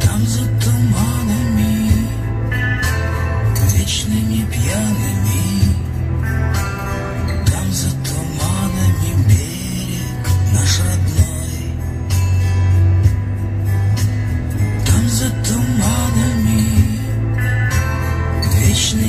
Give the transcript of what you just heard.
Там за туманами вечными пьяными. Там за туманами берег наш родной. Там за туманами вечными